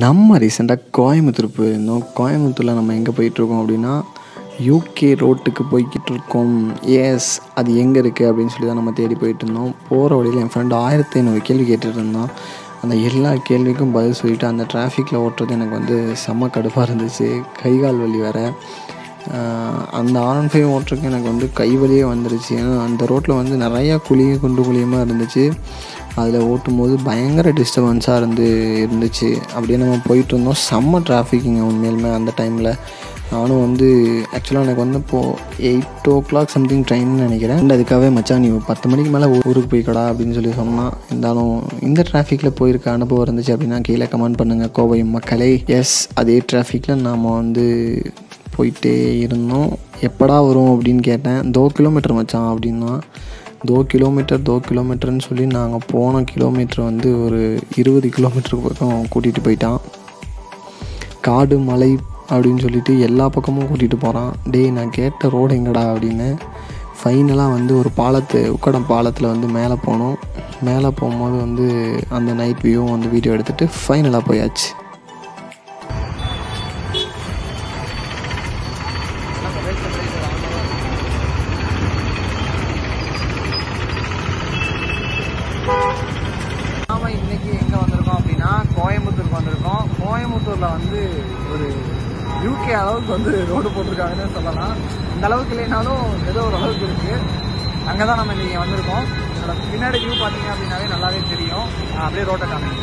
நம்ம ரீசெண்டாக கோயம்புத்தூர் போயிருந்தோம். கோயம்புத்தூரில் நம்ம எங்கே போயிட்டுருக்கோம் அப்படின்னா யூகே ரோட்டுக்கு போய்கிட்டு இருக்கோம் எஸ் அது எங்கே இருக்குது அப்படின்னு சொல்லி தான் நம்ம தேடி போயிட்டு இருந்தோம் போகிற வழியில் என் ஃப்ரெண்டு ஆயிரத்தி ஐநூறு கேள்வி கேட்டுட்டு இருந்தான் அந்த எல்லா கேள்விக்கும் பதில் சொல்லிவிட்டு அந்த டிராஃபிக்கில் ஓட்டுறது எனக்கு வந்து செம்ம கடுப்பாக இருந்துச்சு. கை கால் வலி வேறு. அந்த ஆர் ஒன் ஃபைவ் ஓட்டுறதுக்கு எனக்கு வந்து கை வலியே வந்துருச்சு. ஏன்னா அந்த ரோட்டில் வந்து நிறையா குழியும் குண்டு குழியுமாக இருந்துச்சு. அதில் ஓட்டும் போது பயங்கர டிஸ்டர்பன்ஸாக இருந்து இருந்துச்சு. அப்படியே நம்ம போயிட்டு இருந்தோம் செம்ம டிராஃபிக்குங்க உண்மையிலுமே அந்த டைமில் நானும் வந்து ஆக்சுவலாக எனக்கு வந்து இப்போது எயிட் ஓ கிளாக் சம்திங் ட்ரெயின்னு நினைக்கிறேன். அண்ட் அதுக்காகவே மச்சான் நீ பத்து மணிக்கு மேலே ஊருக்கு போய்க்கடா அப்படின்னு சொல்லி சொன்னான். இருந்தாலும் இந்த டிராஃபிக்கில் போயிருக்க அனுபவம் இருந்துச்சு அப்படின்னா கீழே கமெண்ட் பண்ணுங்கள் கோவை மக்களை. எஸ் அதே டிராஃபிக்கில் நாம் வந்து போயிட்டே இருந்தோம். எப்படா வரும் அப்படின்னு கேட்டேன். தோ கிலோமீட்டர் மச்சான் அப்படின்னா தோ கிலோமீட்டர் தோ கிலோமீட்டர்னு சொல்லி நாங்கள் போன கிலோமீட்டர் வந்து ஒரு இருபது கிலோமீட்டருக்கு பக்கம் கூட்டிகிட்டு போயிட்டான். காடு மலை அப்படின்னு சொல்லிட்டு எல்லா பக்கமும் கூட்டிகிட்டு போகிறான் டேய் நான் கேட்ட ரோடு எங்கடா அப்படின்னு ஃபைனலாக வந்து ஒரு பாலத்து உக்கடம் பாலத்தில் வந்து மேலே போனோம். மேலே போகும்போது வந்து அந்த நைட் வியூவும் வந்து வீடியோ எடுத்துகிட்டு ஃபைனலாக போயாச்சு. யூகே அளவுக்கு வந்து ரோடு போட்டிருக்காங்கன்னு சொல்லலாம். அந்த அளவுக்கு இல்லைனாலும் ஏதோ ஒரு அளவுக்கு இருக்குது அங்கே தான் நம்ம இன்றைக்கி வந்திருக்கோம். அதோட பின்னாடி வியூ பார்த்தீங்க அப்படின்னாலே நல்லாவே தெரியும். அப்படியே ரோட்டை காமிங்க